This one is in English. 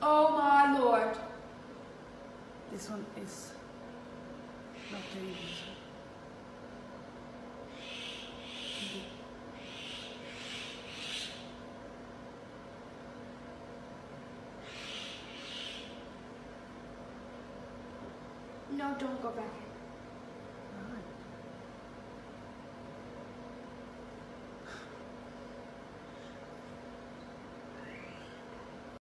Oh my lord. This one is not doing dangerous. No, don't go back.